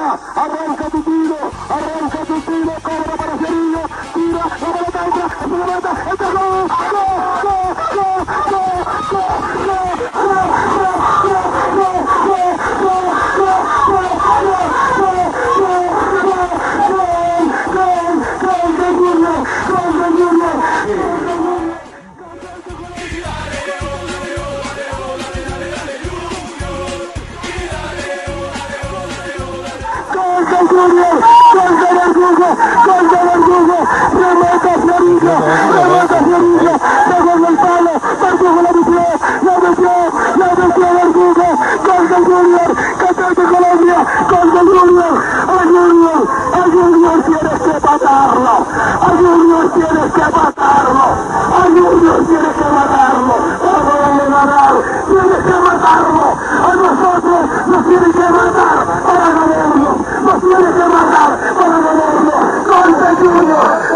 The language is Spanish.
Arranca tu tiro, arranca tu tiro, cobra para Cerillo, tira, la pelota entra, es una meta, entra, gol, gol, nos tienes que matar para ganarlo, nos tienes que matar para ganarlo, gol de Junior,